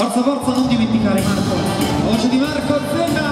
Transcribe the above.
Forza forza non dimenticare Marco. La voce di Marco Zena.